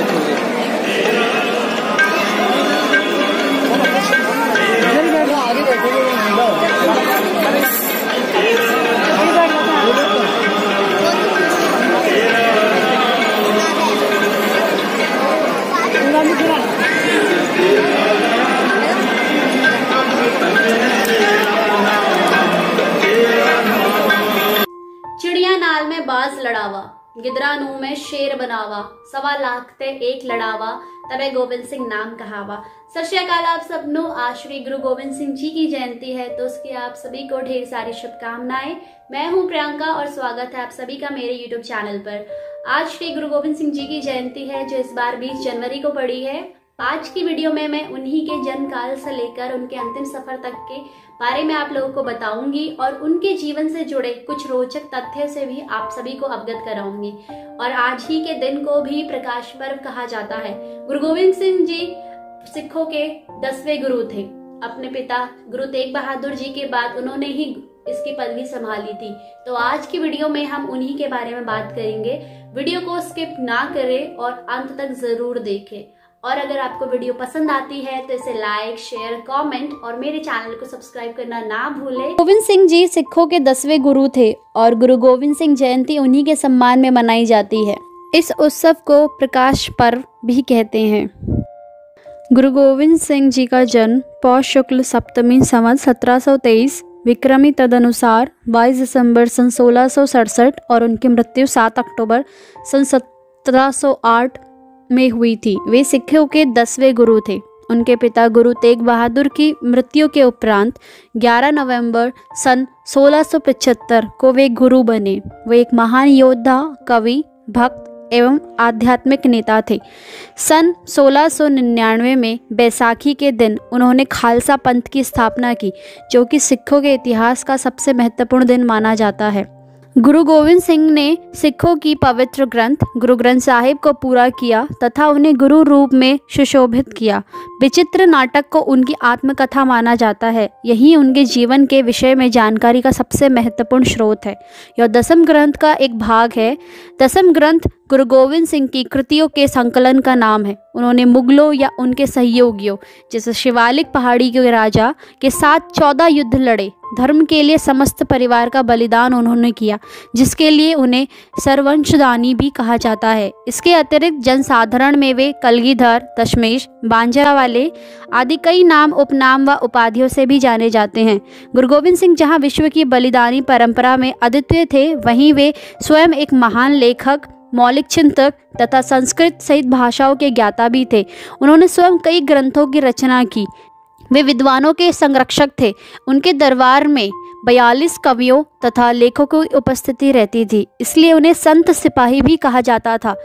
चिड़िया बाज लड़ावा। गिदरा नू में शेर बनावा। सवा लाख ते एक लड़ावा। तबे गोविंद सिंह नाम कहावा। सत श्रीकाल आप सबनो आज श्री गुरु गोविंद सिंह जी की जयंती है तो उसकी आप सभी को ढेर सारी शुभकामनाएँ। मैं हूँ प्रियंका और स्वागत है आप सभी का मेरे यूट्यूब चैनल पर। आज श्री गुरु गोविंद सिंह जी की जयंती है, जो इस बार 20 जनवरी को पड़ी है। आज की वीडियो में मैं उन्हीं के जन्म काल से लेकर उनके अंतिम सफ़र तक के बारे में आप लोगों को बताऊँगी और उनके जीवन से जुड़े कुछ रोचक तथ्य से भी आप सभी को अवगत कराऊँगी। और आज ही के दिन को भी प्रकाश पर्व कहा जाता है। गुरु गोविंद सिंह जी सिखों के दसवें गुरु थे। अपने पिता गुरु तेग बहादुर जी के बाद उन्होंने ही इसकी पदवी संभाली थी। तो आज की वीडियो में हम उन्हीं के बारे में बात करेंगे। वीडियो को स्किप ना करें और अंत तक ज़रूर देखें। और अगर आपको वीडियो पसंद आती है तो इसे लाइक शेयर कमेंट और मेरे चैनल को सब्सक्राइब करना ना भूलें। गोविंद सिंह जी सिखों के दसवें गुरु थे और गुरु गोविंद सिंह जयंती उन्हीं के सम्मान में मनाई जाती है। इस उत्सव को प्रकाश पर्व भी कहते हैं। गुरु गोविंद सिंह जी का जन्म पौष शुक्ल सप्तमी संवत 1723 विक्रमी तदनुसार 22 दिसंबर सन सोलह और उनकी मृत्यु 7 अक्टूबर सन 1708 में हुई थी। वे सिखों के दसवें गुरु थे। उनके पिता गुरु तेग बहादुर की मृत्यु के उपरांत 11 नवंबर सन 1675 को वे गुरु बने। वे एक महान योद्धा, कवि, भक्त एवं आध्यात्मिक नेता थे। सन 1699 में बैसाखी के दिन उन्होंने खालसा पंथ की स्थापना की, जो कि सिखों के इतिहास का सबसे महत्वपूर्ण दिन माना जाता है। गुरु गोविंद सिंह ने सिखों की पवित्र ग्रंथ गुरु ग्रंथ साहिब को पूरा किया तथा उन्हें गुरु रूप में सुशोभित किया। विचित्र नाटक को उनकी आत्मकथा माना जाता है। यही उनके जीवन के विषय में जानकारी का सबसे महत्वपूर्ण स्रोत है। यह दसम ग्रंथ का एक भाग है। दसम ग्रंथ गुरु गोविंद सिंह की कृतियों के संकलन का नाम है। उन्होंने मुगलों या उनके सहयोगियों, जैसे शिवालिक पहाड़ी के राजा के साथ चौदह युद्ध लड़े। धर्म के लिए समस्त परिवार का बलिदान उन्होंने किया, जिसके लिए उन्हें सर्वंशदानी भी कहा जाता है। इसके अतिरिक्त जनसाधारण में वे कलगीधर, दशमेश बांजरा वाले आदि कई नाम, उपनाम व उपाधियों से भी जाने जाते हैं। गुरु गोविंद सिंह जहाँ विश्व की बलिदानी परंपरा में अद्वितीय थे, वहीं वे स्वयं एक महान लेखक, मौलिक चिंतक तथा संस्कृत सहित भाषाओं के ज्ञाता भी थे। उन्होंने स्वयं कई ग्रंथों की रचना की वे विद्वानों के संरक्षक थे। उनके दरबार में बयालीस कवियों तथा लेखकों की उपस्थिति रहती थी। इसलिए उन्हें संत सिपाही भी कहा जाता था।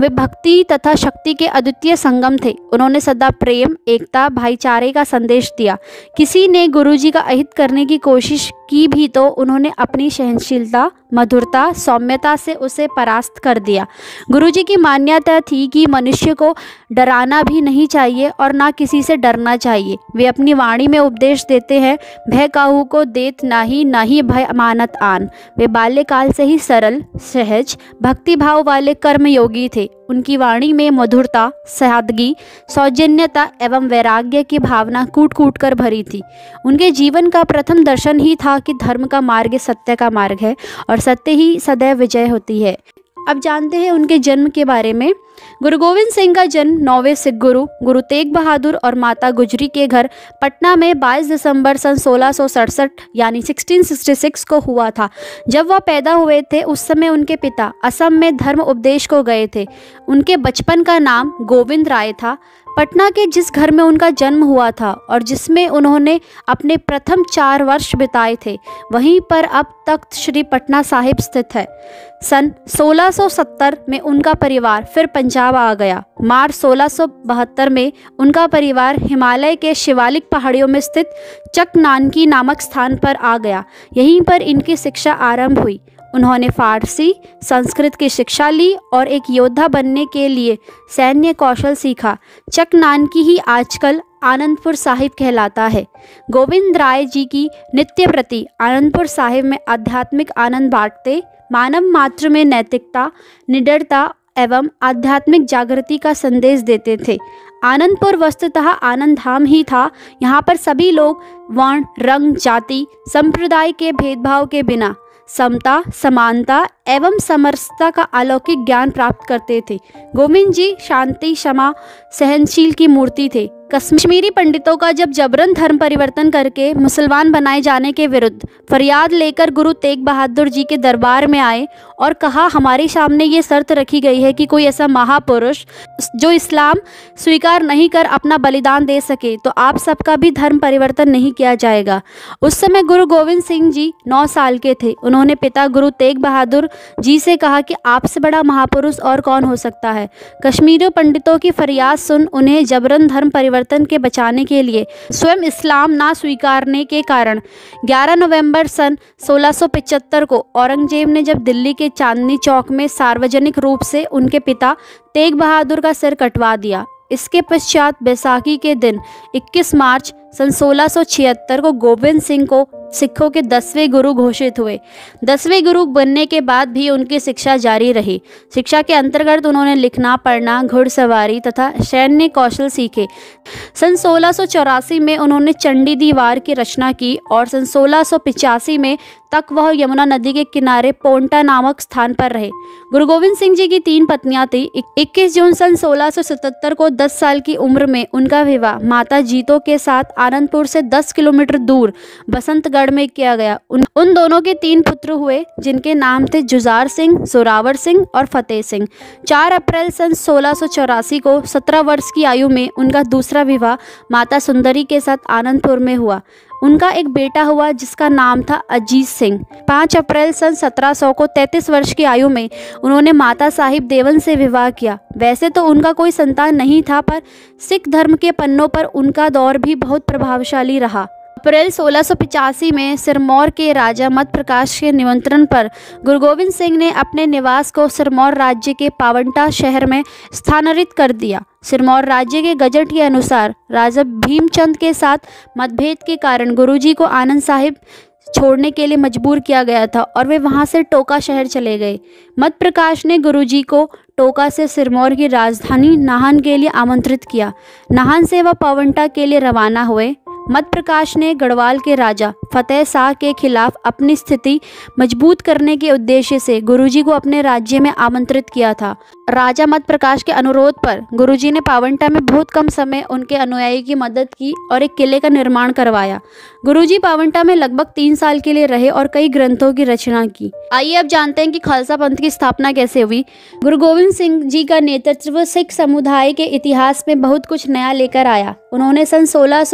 वे भक्ति तथा शक्ति के अद्वितीय संगम थे। उन्होंने सदा प्रेम, एकता, भाईचारे का संदेश दिया। किसी ने गुरुजी का अहित करने की कोशिश की भी तो उन्होंने अपनी सहनशीलता मधुरता, सौम्यता से उसे परास्त कर दिया। गुरुजी की मान्यता थी कि मनुष्य को डराना भी नहीं चाहिए और ना किसी से डरना चाहिए। वे अपनी वाणी में उपदेश देते हैं, भय काहू को देत नाही ना ही भय मानत आन। वे बाल्यकाल से ही सरल, सहज, भक्तिभाव वाले कर्मयोगी थे। उनकी वाणी में मधुरता सादगी सौजन्यता एवं वैराग्य की भावना कूट कूट कर भरी थी। उनके जीवन का प्रथम दर्शन ही था कि धर्म का मार्ग सत्य का मार्ग है और सत्य ही सदैव विजय होती है। अब जानते हैं उनके जन्म के बारे में। गुरु गोविंद सिंह का जन्म नौवे सिख गुरु गुरु तेग बहादुर और माता गुजरी के घर पटना में 22 दिसंबर सन सोलह यानी 1666 को हुआ था। जब वह पैदा हुए थे, उस समय उनके पिता असम में धर्म उपदेश को गए थे। उनके बचपन का नाम गोविंद राय था। पटना के जिस घर में उनका जन्म हुआ था और जिसमें उन्होंने अपने प्रथम चार वर्ष बिताए थे, वहीं पर अब तख्त श्री पटना साहिब स्थित है। सन 1670 में उनका परिवार फिर पंजाब आ गया। मार्च सोलह में उनका परिवार हिमालय के शिवालिक पहाड़ियों में स्थित चक नानकी नामक स्थान पर आ गया। यहीं पर इनकी शिक्षा आरंभ हुई। उन्होंने फारसी, संस्कृत की शिक्षा ली और एक योद्धा बनने के लिए सैन्य कौशल सीखा। चक नानकी ही आजकल आनंदपुर साहिब कहलाता है। गोविंद राय जी की नित्य प्रति आनंदपुर साहिब में आध्यात्मिक आनंद बांटते, मानव मात्र में नैतिकता, निडरता एवं आध्यात्मिक जागृति का संदेश देते थे। आनंदपुर वस्तुतः आनंद धाम ही था। यहाँ पर सभी लोग, वर्ण, रंग, जाति, संप्रदाय के भेदभाव के बिना समता, समानता एवं समरसता का अलौकिक ज्ञान प्राप्त करते थे। गोविंद जी शांति, क्षमा, सहनशील की मूर्ति थे। कश्मीरी पंडितों का जब जबरन धर्म परिवर्तन करके मुसलमान बनाए जाने के विरुद्ध फरियाद लेकर गुरु तेग बहादुर जी के दरबार में आए और कहा, हमारे सामने ये शर्त रखी गई है कि कोई ऐसा महापुरुष जो इस्लाम स्वीकार नहीं कर अपना बलिदान दे सके तो आप सबका भी धर्म परिवर्तन नहीं किया जाएगा। उस समय गुरु गोविंद सिंह जी नौ साल के थे। उन्होंने पिता गुरु तेग बहादुर जी से कहा कि आपसे बड़ा महापुरुष और कौन हो सकता है? कश्मीरी पंडितों की फरियाद सुन उन्हें जबरन धर्म परिवर्तन के बचाने के लिए स्वयं इस्लाम ना स्वीकारने के कारण 11 नवंबर सन 1675 को औरंगज़ेब ने जब दिल्ली के चांदनी चौक में सार्वजनिक रूप से उनके पिता तेग बहादुर का सिर कटवा दिया, इसके पश्चात बैसाखी के दिन 21 मार्च सन 1676 को गोविंद सिंह को सिखों के दसवें गुरु घोषित हुए। दसवें गुरु बनने के बाद भी उनकी शिक्षा जारी रही। शिक्षा के अंतर्गत उन्होंने लिखना, पढ़ना, घुड़सवारी तथा सैन्य कौशल सीखे। सन सोलह में उन्होंने चंडी दीवार की रचना की और सन सोलह में तक वह यमुना नदी के किनारे पोंटा नामक स्थान पर रहे। गुरु गोविंद सिंह जी की तीन पत्नियाँ थी। 21 जून सन 1677 को 10 साल की उम्र में उनका विवाह माता जीतो के साथ आनंदपुर से 10 किलोमीटर दूर बसंतगढ़ में किया गया। उन, उन दोनों के तीन पुत्र हुए जिनके नाम थे जुजार सिंह जोरावर सिंह और फतेह सिंह। 4 अप्रैल सन सोलह को 17 वर्ष की आयु में उनका दूसरा विवाह माता सुंदरी के साथ आनंदपुर में हुआ। उनका एक बेटा हुआ जिसका नाम था अजीत सिंह। पाँच अप्रैल सन 1700 को 33 वर्ष की आयु में उन्होंने माता साहिब देवन से विवाह किया। वैसे तो उनका कोई संतान नहीं था, पर सिख धर्म के पन्नों पर उनका दौर भी बहुत प्रभावशाली रहा। अप्रैल सोलह में सिरमौर के राजा मत प्रकाश के निमंत्रण पर गुरु गोविंद सिंह ने अपने निवास को सिरमौर राज्य के पावंटा शहर में स्थानांतरित कर दिया। सिरमौर राज्य के गजट के अनुसार, राजा भीमचंद के साथ मतभेद के कारण गुरुजी को आनंद साहिब छोड़ने के लिए मजबूर किया गया था और वे वहाँ से टोका शहर चले गए। मत प्रकाश ने गुरुजी को टोका से सिरमौर की राजधानी नाहन के लिए आमंत्रित किया। नाहन से वह पवंटा के लिए रवाना हुए। मत प्रकाश ने गढ़वाल के राजा फतेह शाह के खिलाफ अपनी स्थिति मज़बूत करने के उद्देश्य से गुरुजी को अपने राज्य में आमंत्रित किया था। राजा मत प्रकाश के अनुरोध पर गुरुजी ने पावंटा में बहुत कम समय उनके अनुयायी की मदद की और एक किले का निर्माण करवाया। गुरुजी पावंटा में लगभग तीन साल के लिए रहे और कई ग्रंथों की रचना की। आइए अब जानते हैं कि खालसा पंथ की स्थापना कैसे हुई। गुरु गोविंद सिंह जी का नेतृत्व सिख समुदाय के इतिहास में बहुत कुछ नया लेकर आया। उन्होंने सन सोलह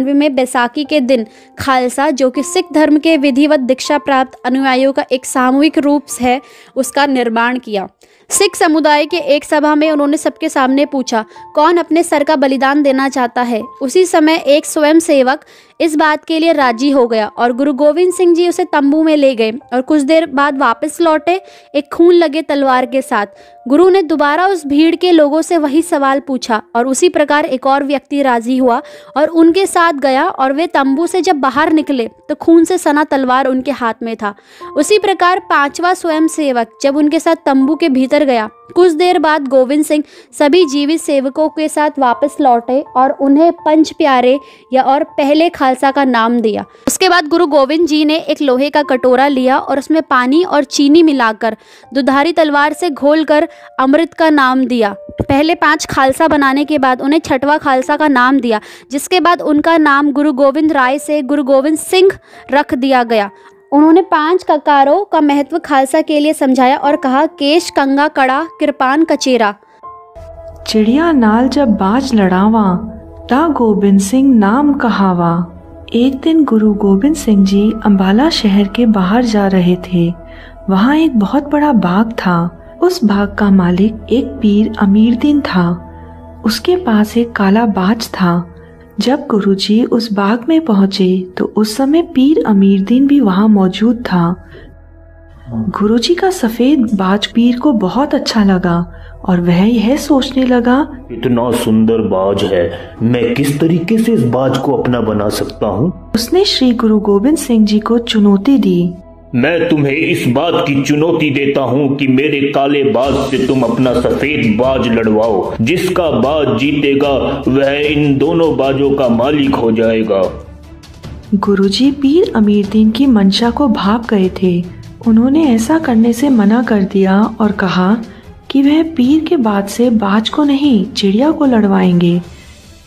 में बैसाखी के दिन खालसा, जो कि सिख धर्म के विधिवत दीक्षा प्राप्त अनुयायियों का एक सामूहिक रूप है, उसका निर्माण किया। सिख समुदाय के एक सभा में उन्होंने सबके सामने पूछा, कौन अपने सर का बलिदान देना चाहता है? उसी समय एक स्वयं सेवक इस बात के लिए राज़ी हो गया और गुरु गोविंद सिंह जी उसे तंबू में ले गए और कुछ देर बाद वापस लौटे एक खून लगे तलवार के साथ। गुरु ने दोबारा उस भीड़ के लोगों से वही सवाल पूछा और उसी प्रकार एक और व्यक्ति राज़ी हुआ और उनके साथ गया और वे तंबू से जब बाहर निकले तो खून से सना तलवार उनके हाथ में था। उसी प्रकार पांचवा स्वयं सेवक जब उनके साथ तंबू के भीतर गया कुछ देर बाद गोविंद सिंह सभी जीवित सेवकों के साथ वापस लौटे और उन्हें पंच प्यारे या और पहले खालसा का नाम दिया। उसके बाद गुरु गोविंद जी ने एक लोहे का कटोरा लिया और उसमें पानी और चीनी मिलाकर दुधारी तलवार से घोलकर अमृत का नाम दिया। पहले पाँच खालसा बनाने के बाद उन्हें छठवा खालसा का नाम दिया, जिसके बाद उनका नाम गुरु गोविंद राय से गुरु गोविंद सिंह रख दिया गया। उन्होंने पाँच ककारों का महत्व खालसा के लिए समझाया और कहा, केश, कंगा, कड़ा, कृपान, कचेरा। चिड़िया नाल जब बाज लड़ावा, ता गोबिंद सिंह नाम कहावा। एक दिन गुरु गोविंद सिंह जी अंबाला शहर के बाहर जा रहे थे। वहाँ एक बहुत बड़ा बाग था। उस बाग का मालिक एक पीर अमीर दिन था। उसके पास एक काला बाज था। जब गुरुजी उस बाग में पहुँचे तो उस समय पीर अमीर दिन भी वहाँ मौजूद था। गुरुजी का सफ़ेद बाज पीर को बहुत अच्छा लगा और वह यह सोचने लगा इतना सुंदर बाज है मैं किस तरीके से इस बाज को अपना बना सकता हूँ? उसने श्री गुरु गोविंद सिंह जी को चुनौती दी। मैं तुम्हें इस बात की चुनौती देता हूँ कि मेरे काले बाज से तुम अपना सफ़ेद बाज लड़वाओ। जिसका बाज जीतेगा, वह इन दोनों बाजों का मालिक हो जाएगा। गुरुजी, पीर अमीरदीन की मंशा को भाप गए थे। उन्होंने ऐसा करने से मना कर दिया और कहा कि वह पीर के बाद से बाज को नहीं, चिड़िया को लड़वाएँगे।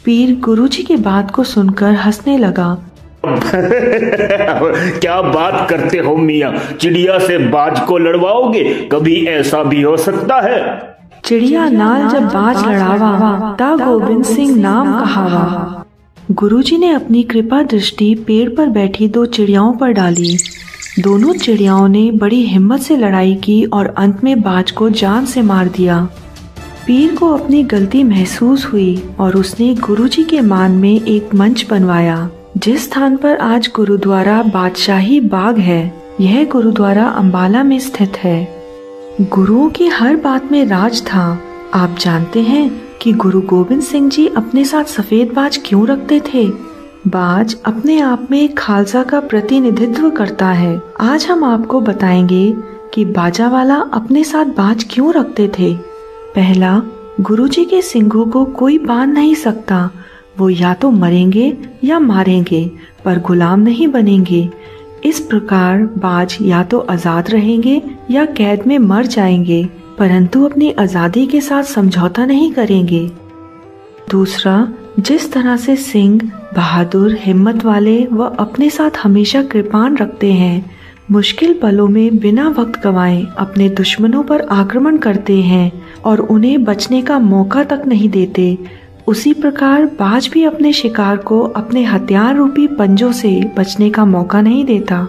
पीर गुरुजी की बात को सुनकर हंसने लगा। क्या बात करते हो मिया? चिड़िया से बाज को लड़वाओगे? कभी ऐसा भी हो सकता है। चिड़िया नाल जब बाज लड़ावा, ता गोविंद सिंह नाम कहावा। गुरुजी ने अपनी कृपा दृष्टि पेड़ पर बैठी दो चिड़ियाओं पर डाली। दोनों चिड़ियाओं ने बड़ी हिम्मत से लड़ाई की और अंत में बाज को जान से मार दिया। पीर को अपनी गलती महसूस हुई और उसने गुरुजी के मान में एक मंच बनवाया। जिस स्थान पर आज गुरुद्वारा बादशाही बाग है, यह गुरुद्वारा अंबाला में स्थित है। गुरुओं की हर बात में राज था। आप जानते हैं कि गुरु गोविंद सिंह जी अपने साथ सफ़ेद बाज क्यों रखते थे? बाज अपने आप में खालसा का प्रतिनिधित्व करता है। आज हम आपको बताएँगे कि बाजा वाला अपने साथ बाज क्यों रखते थे। पहला, गुरुजी के सिंहों को कोई बाँध नहीं सकता। वो या तो मरेंगे या मारेंगे, पर गुलाम नहीं बनेंगे। इस प्रकार बाज या तो आज़ाद रहेंगे या कैद में मर जाएँगे, परंतु अपनी आज़ादी के साथ समझौता नहीं करेंगे। दूसरा, जिस तरह से सिंह, बहादुर, हिम्मत वाले व अपने साथ हमेशा कृपान रखते हैं, मुश्किल पलों में बिना वक्त गवाए अपने दुश्मनों पर आक्रमण करते हैं और उन्हें बचने का मौका तक नहीं देते उसी प्रकार बाज भी अपने शिकार को अपने हथियार रूपी पंजों से बचने का मौका नहीं देता।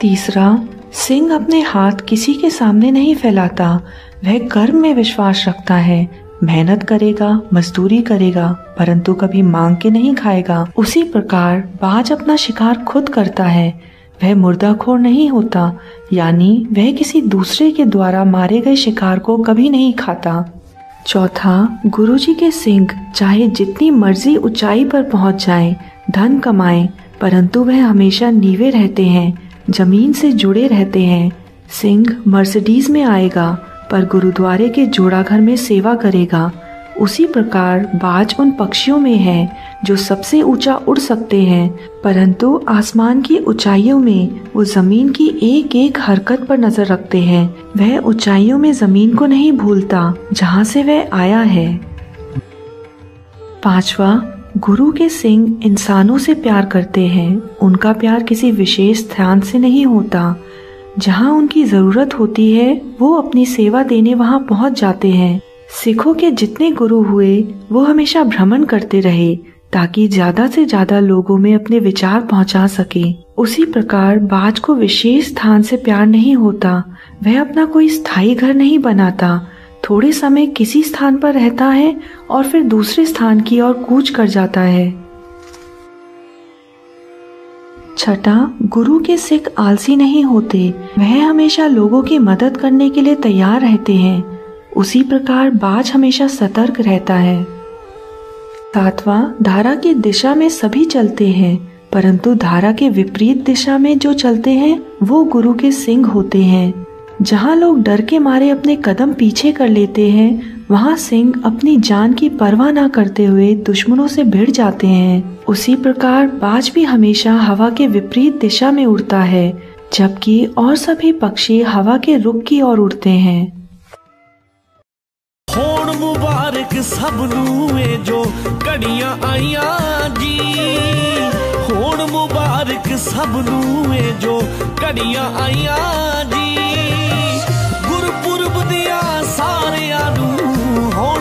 तीसरा, सिंह अपने हाथ किसी के सामने नहीं फैलाता। वह कर्म में विश्वास रखता है। मेहनत करेगा, मजदूरी करेगा, परंतु कभी मांग के नहीं खाएगा। उसी प्रकार बाज अपना शिकार खुद करता है। वह मुर्दाखोर नहीं होता यानी वह किसी दूसरे के द्वारा मारे गए शिकार को कभी नहीं खाता। चौथा गुरुजी के सिंह चाहे जितनी मर्ज़ी ऊंचाई पर पहुँच जाएँ, धन कमाएँ, परंतु वह हमेशा नीवे रहते हैं ज़मीन से जुड़े रहते हैं। सिंह मर्सिडीज में आएगा पर गुरुद्वारे के जोड़ा घर में सेवा करेगा। उसी प्रकार बाज उन पक्षियों में है जो सबसे ऊँचा उड़ सकते हैं, परंतु आसमान की ऊंचाइयों में वो ज़मीन की एक एक हरकत पर नज़र रखते हैं। वह ऊंचाइयों में ज़मीन को नहीं भूलता, जहाँ से वह आया है। पांचवा, गुरु के सिंह इंसानों से प्यार करते हैं। उनका प्यार किसी विशेष ध्यान से नहीं होता। जहाँ उनकी ज़रूरत होती है, वो अपनी सेवा देने वहाँ पहुँच जाते हैं। सिखों के जितने गुरु हुए, वो हमेशा भ्रमण करते रहे, ताकि ज़्यादा से ज़्यादा लोगों में अपने विचार पहुँचा सके। उसी प्रकार बाज को विशेष स्थान से प्यार नहीं होता, वह अपना कोई स्थायी घर नहीं बनाता। थोड़े समय किसी स्थान पर रहता है और फिर दूसरे स्थान की ओर कूच कर जाता है। छठा, गुरु के सिख आलसी नहीं होते। वह हमेशा लोगों की मदद करने के लिए तैयार रहते हैं। उसी प्रकार बाज हमेशा सतर्क रहता है। सातवां, धारा की दिशा में सभी चलते हैं, परंतु धारा के विपरीत दिशा में जो चलते हैं, वो गुरु के सिंह होते हैं। जहाँ लोग डर के मारे अपने कदम पीछे कर लेते हैं, वहाँ सिंह अपनी जान की परवाह न करते हुए दुश्मनों से भिड़ जाते हैं। उसी प्रकार बाज भी हमेशा हवा के विपरीत दिशा में उड़ता है, जबकि और सभी पक्षी हवा के रुख की ओर उड़ते हैं। ਮਾਲਕ ਸਭ ਨੂੰ ਏ ਜੋ ਘੜੀਆਂ ਆਈਆਂ ਜੀ। ਹੋਣ ਮੁਬਾਰਕ ਸਭ ਨੂੰ ਏ ਜੋ ਘੜੀਆਂ ਆਈਆਂ ਜੀ। ਗੁਰਪੁਰਬ ਦੀਆਂ ਸਾਰਿਆਂ ਨੂੰ ਹੋਣ